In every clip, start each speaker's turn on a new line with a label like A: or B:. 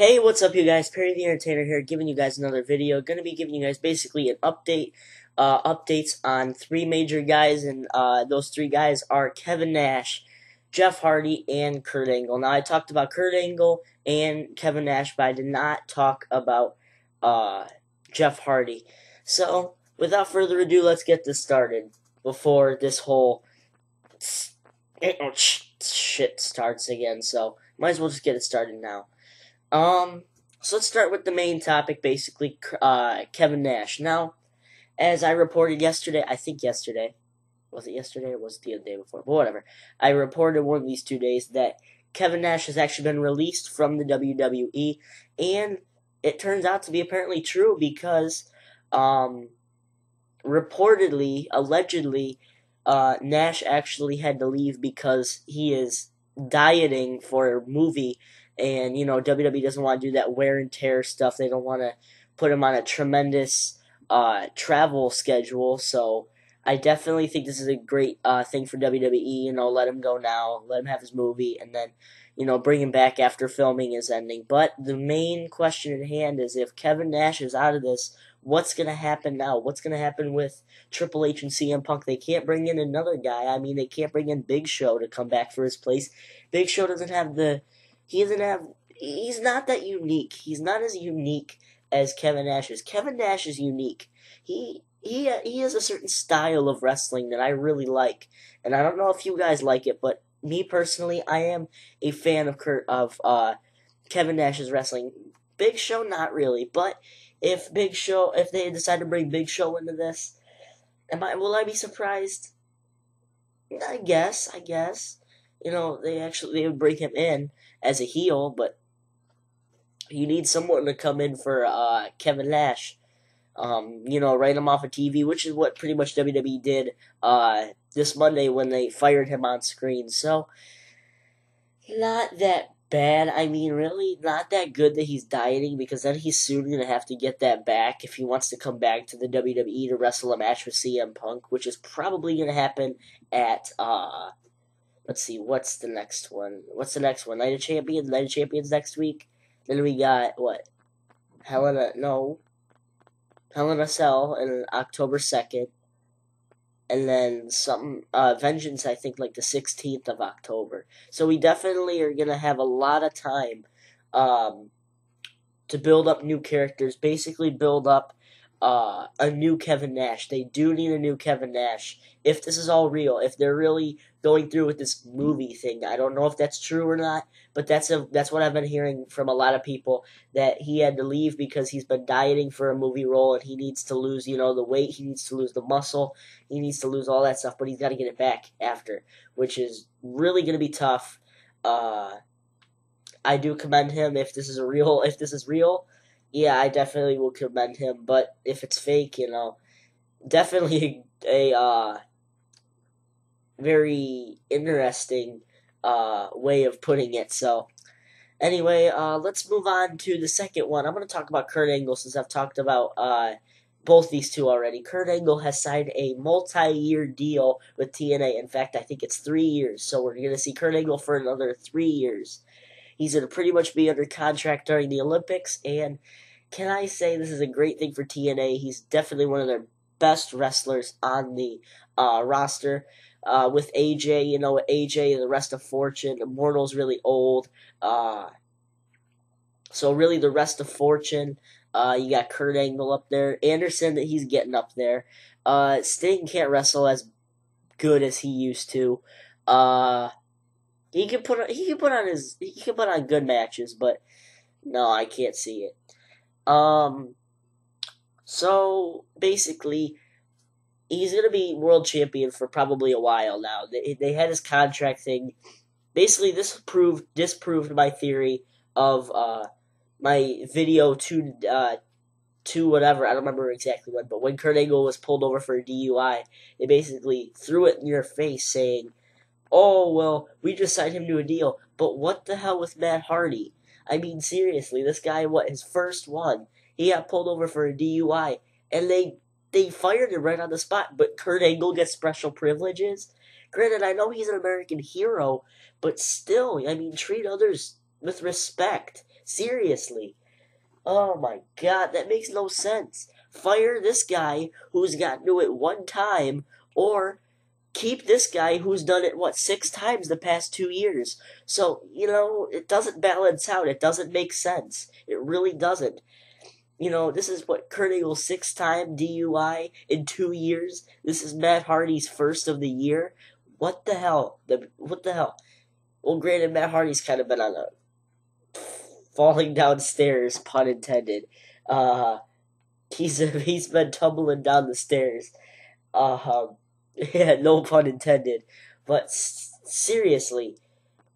A: Hey, what's up, you guys? Perry the Entertainer here, giving you guys another video. To be giving you guys basically an update, uh, updates on three major guys, and uh, those three guys are Kevin Nash, Jeff Hardy, and Kurt Angle. Now, I talked about Kurt Angle and Kevin Nash, but I did not talk about uh, Jeff Hardy. So, without further ado, let's get this started before this whole shit starts again. So, might as well just get it started now. Um, so let's start with the main topic, basically, uh, Kevin Nash. Now, as I reported yesterday, I think yesterday, was it yesterday or was it the other day before? But whatever. I reported one of these two days that Kevin Nash has actually been released from the WWE, and it turns out to be apparently true because, um, reportedly, allegedly, uh, Nash actually had to leave because he is dieting for a movie and you know WWE doesn't want to do that wear and tear stuff. They don't want to put him on a tremendous uh, travel schedule. So I definitely think this is a great uh, thing for WWE. You know, let him go now, let him have his movie, and then you know bring him back after filming is ending. But the main question at hand is if Kevin Nash is out of this. What's gonna happen now? What's gonna happen with Triple H and CM Punk? They can't bring in another guy. I mean, they can't bring in Big Show to come back for his place. Big Show doesn't have the he doesn't have. He's not that unique. He's not as unique as Kevin Nash is. Kevin Nash is unique. He he he has a certain style of wrestling that I really like, and I don't know if you guys like it, but me personally, I am a fan of Kurt of uh, Kevin Nash's wrestling. Big Show, not really, but if Big Show, if they decide to bring Big Show into this, am I will I be surprised? I guess, I guess. You know, they actually they would bring him in, as a heel, but you need someone to come in for uh, Kevin Nash. Um, you know, write him off of TV, which is what pretty much WWE did uh, this Monday when they fired him on screen. So, not that bad. I mean, really, not that good that he's dieting because then he's soon going to have to get that back if he wants to come back to the WWE to wrestle a match with CM Punk, which is probably going to happen at uh, let's see, what's the next one? What's the next one? Night of Champions? Night of Champions next week? Then we got, what? Helena, no. Hell in a Cell in October 2nd. And then something, uh, Vengeance, I think, like the 16th of October. So we definitely are going to have a lot of time, um, to build up new characters, basically build up uh, a new Kevin Nash. They do need a new Kevin Nash. If this is all real, if they're really going through with this movie thing, I don't know if that's true or not, but that's a that's what I've been hearing from a lot of people that he had to leave because he's been dieting for a movie role and he needs to lose, you know, the weight, he needs to lose the muscle, he needs to lose all that stuff, but he's got to get it back after, which is really going to be tough. Uh, I do commend him if this is a real if this is real yeah, I definitely will commend him. But if it's fake, you know, definitely a uh, very interesting uh, way of putting it. So, anyway, uh, let's move on to the second one. I'm going to talk about Kurt Angle since I've talked about uh, both these two already. Kurt Angle has signed a multi-year deal with TNA. In fact, I think it's three years. So we're going to see Kurt Angle for another three years. He's going to pretty much be under contract during the Olympics. And can I say this is a great thing for TNA? He's definitely one of their best wrestlers on the uh, roster. Uh, with AJ, you know, AJ and the rest of Fortune, Immortal's really old. Uh, so really, the rest of Fortune, uh, you got Kurt Angle up there, Anderson that he's getting up there. Uh, Sting can't wrestle as good as he used to. Uh, he can put on, he can put on his he can put on good matches, but no, I can't see it. Um, so basically, he's gonna be world champion for probably a while now. They they had his contract thing. Basically, this proved disproved my theory of uh my video to uh to whatever I don't remember exactly when, but when Kurt Angle was pulled over for a DUI, they basically threw it in your face saying oh, well, we just signed him to a deal. But what the hell with Matt Hardy? I mean, seriously, this guy, what, his first one, he got pulled over for a DUI, and they they fired him right on the spot, but Kurt Angle gets special privileges? Granted, I know he's an American hero, but still, I mean, treat others with respect. Seriously. Oh my god, that makes no sense. Fire this guy who's gotten to it one time, or keep this guy who's done it, what, six times the past two years. So, you know, it doesn't balance out. It doesn't make sense. It really doesn't. You know, this is what Kurt Angle's sixth time DUI in two years. This is Matt Hardy's first of the year. What the hell? The what the hell? Well, granted, Matt Hardy's kind of been on a falling downstairs, pun intended. Uh, he's he's been tumbling down the stairs. Uh, yeah, no pun intended. But s- seriously,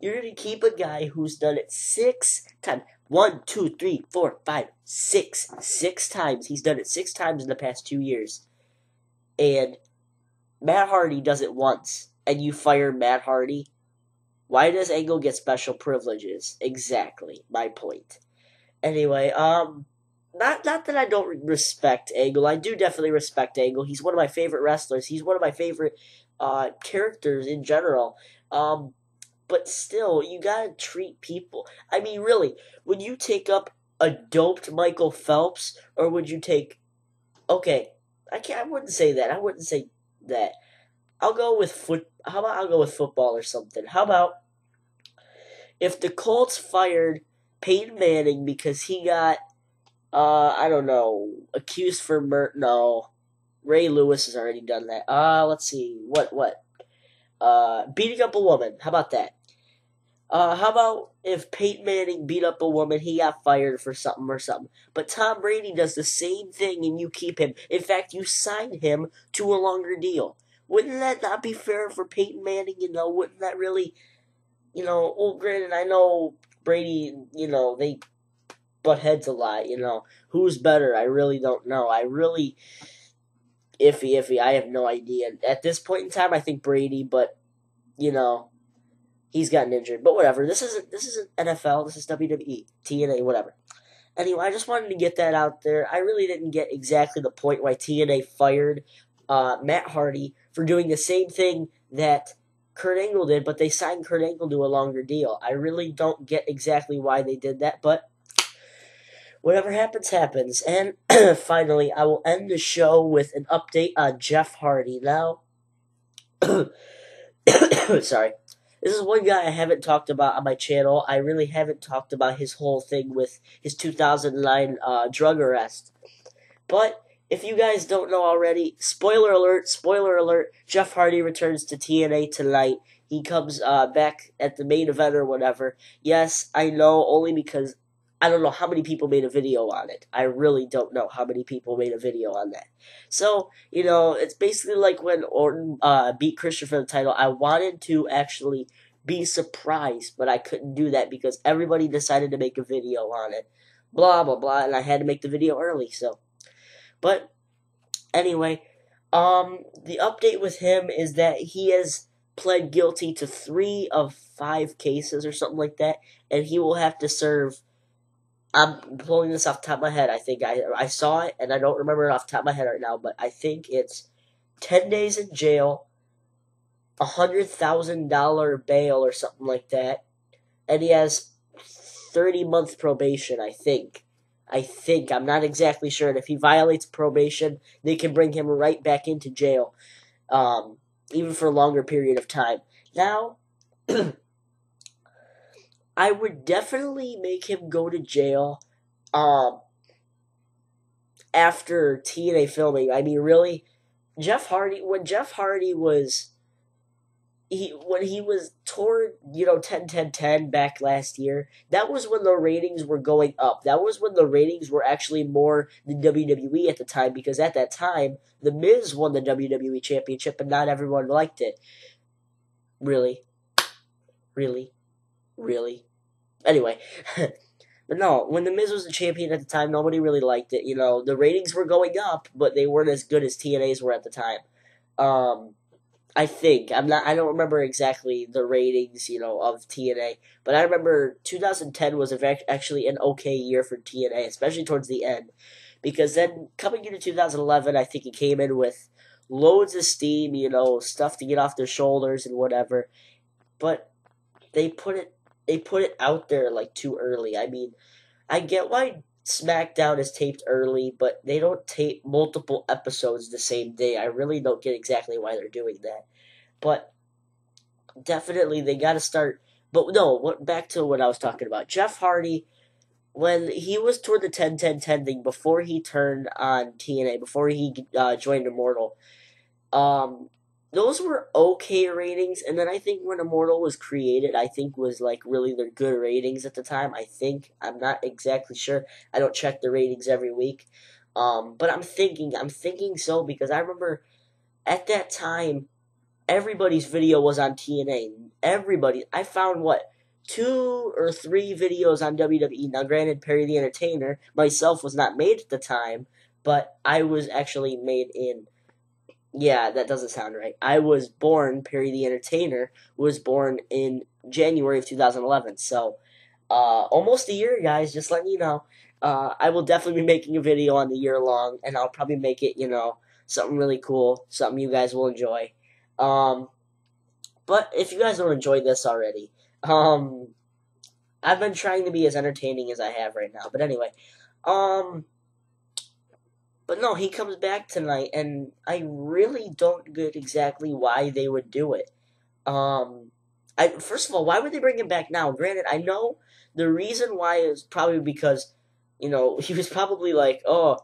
A: you're gonna keep a guy who's done it six times. One, two, three, four, five, six. Six times. He's done it six times in the past two years. And Matt Hardy does it once, and you fire Matt Hardy. Why does Angle get special privileges? Exactly, my point. Anyway, um, not not that I don't respect Angle. I do definitely respect Angle. He's one of my favorite wrestlers. He's one of my favorite uh, characters in general. Um, but still, you gotta treat people. I mean, really, would you take up a doped Michael Phelps, or would you take? Okay, I can't. I wouldn't say that. I wouldn't say that. I'll go with foot. How about I'll go with football or something? How about if the Colts fired Peyton Manning because he got, uh, I don't know, accused for murder? No, Ray Lewis has already done that. Uh, let's see. What what? Uh, beating up a woman. How about that? Uh, how about if Peyton Manning beat up a woman, he got fired for something or something. But Tom Brady does the same thing and you keep him. In fact, you sign him to a longer deal. Wouldn't that not be fair for Peyton Manning? You know, wouldn't that really, you know, well, granted, I know Brady, you know, they butt heads a lot, you know. Who's better? I really don't know. I really, iffy, iffy. I have no idea. At this point in time, I think Brady, but, you know, he's gotten injured. But whatever. This isn't this isn't NFL. This is WWE, TNA, whatever. Anyway, I just wanted to get that out there. I really didn't get exactly the point why TNA fired uh, Matt Hardy for doing the same thing that Kurt Angle did, but they signed Kurt Angle to a longer deal. I really don't get exactly why they did that, but whatever happens, happens. And finally, I will end the show with an update on Jeff Hardy. Now, sorry. This is one guy I haven't talked about on my channel. I really haven't talked about his whole thing with his 2009 uh, drug arrest. But if you guys don't know already, spoiler alert, spoiler alert, Jeff Hardy returns to TNA tonight. He comes uh, back at the main event or whatever. Yes, I know, only because I don't know how many people made a video on it. I really don't know how many people made a video on that. So, you know, it's basically like when Orton uh, beat Christian for the title. I wanted to actually be surprised, but I couldn't do that because everybody decided to make a video on it. Blah, blah, blah, and I had to make the video early, so. But, anyway, um, the update with him is that he has pled guilty to three of five cases or something like that, and he will have to serve I'm pulling this off top of my head. I think I I saw it and I don't remember it off top of my head right now, but I think it's ten days in jail, a hundred thousand dollar bail or something like that, and he has thirty month probation. I think. I think I'm not exactly sure. And if he violates probation, they can bring him right back into jail, um, even for a longer period of time. Now. I would definitely make him go to jail um after TNA filming. I mean really Jeff Hardy when Jeff Hardy was he when he was toward, you know, 10 10 10 back last year, that was when the ratings were going up. That was when the ratings were actually more than WWE at the time because at that time The Miz won the WWE championship and not everyone liked it. Really? Really? Really? Anyway, but no, when The Miz was the champion at the time, nobody really liked it. You know, the ratings were going up, but they weren't as good as TNA's were at the time. Um, I think I'm not. I don't remember exactly the ratings, you know, of TNA, but I remember 2010 was actually an okay year for TNA, especially towards the end, because then coming into 2011, I think it came in with loads of steam, you know, stuff to get off their shoulders and whatever, but they put it they put it out there like too early. I mean, I get why SmackDown is taped early, but they don't tape multiple episodes the same day. I really don't get exactly why they're doing that. But definitely they got to start. But no, what back to what I was talking about. Jeff Hardy, when he was toward the 10 10 10 thing, before he turned on TNA, before he uh, joined Immortal, um, those were okay ratings. And then I think when Immortal was created, I think was like really their good ratings at the time. I think I'm not exactly sure. I don't check the ratings every week, um, but I'm thinking I'm thinking so because I remember at that time everybody's video was on TNA. Everybody, I found what two or three videos on WWE. Now, granted, Perry the Entertainer myself was not made at the time, but I was actually made in yeah, that doesn't sound right. I was born, Perry the Entertainer was born in January of 2011. So, uh, almost a year, guys, just letting you know. Uh, I will definitely be making a video on the year long, and I'll probably make it, you know, something really cool, something you guys will enjoy. Um, but if you guys don't enjoy this already, um, I've been trying to be as entertaining as I have right now. But anyway, um, but no, he comes back tonight, and I really don't get exactly why they would do it. Um, I first of all, why would they bring him back now? Granted, I know the reason why is probably because, you know, he was probably like, oh,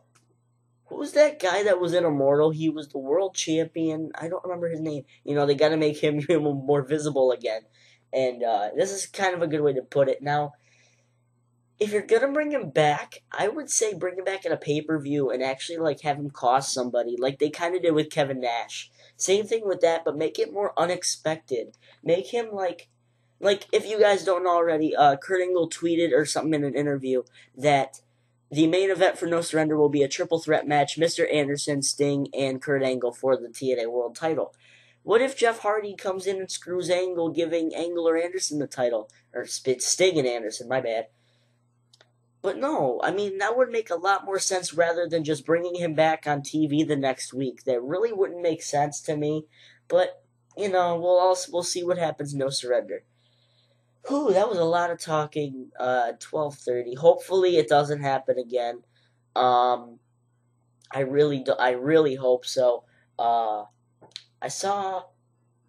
A: who was that guy that was in Immortal? He was the world champion. I don't remember his name. You know, they got to make him more visible again, and uh, this is kind of a good way to put it. Now, if you're gonna bring him back, I would say bring him back in a pay per view and actually like have him cost somebody, like they kind of did with Kevin Nash. Same thing with that, but make it more unexpected. Make him like, like if you guys don't already, uh, Kurt Angle tweeted or something in an interview that the main event for No Surrender will be a triple threat match: Mr. Anderson, Sting, and Kurt Angle for the TNA World Title. What if Jeff Hardy comes in and screws Angle, giving Angle or Anderson the title, or Sting and Anderson? My bad. But no, I mean, that would make a lot more sense rather than just bringing him back on TV the next week. That really wouldn't make sense to me. But, you know, we'll also, we'll see what happens. No surrender. Whew, that was a lot of talking. Uh, 1230. Hopefully it doesn't happen again. Um, I really do, I really hope so. Uh, I saw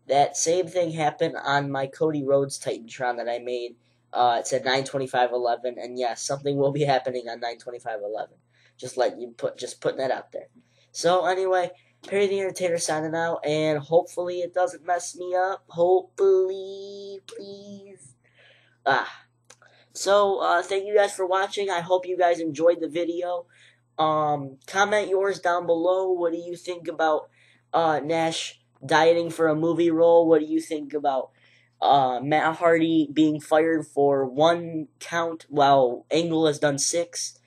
A: that same thing happen on my Cody Rhodes Titantron that I made uh, said 92511, and yes, something will be happening on 92511. Just let you put, just putting that out there. So anyway, Perry the Entertainer signing out, and hopefully it doesn't mess me up. Hopefully, please. Ah. So, uh, thank you guys for watching. I hope you guys enjoyed the video. Um, comment yours down below. What do you think about uh, Nash dieting for a movie role? What do you think about uh, Matt Hardy being fired for one count while Angle has done six.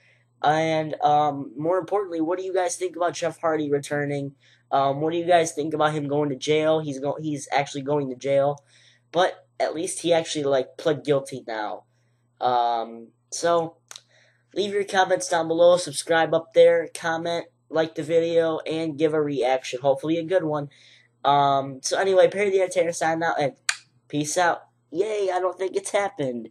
A: And um, more importantly, what do you guys think about Jeff Hardy returning? Um, what do you guys think about him going to jail? He's go- he's actually going to jail, but at least he actually like pled guilty now. Um, so leave your comments down below, subscribe up there, comment, like the video, and give a reaction. Hopefully a good one. Um, so anyway, Perry the Entertainer signing out and Peace out. Yay, I don't think it's happened.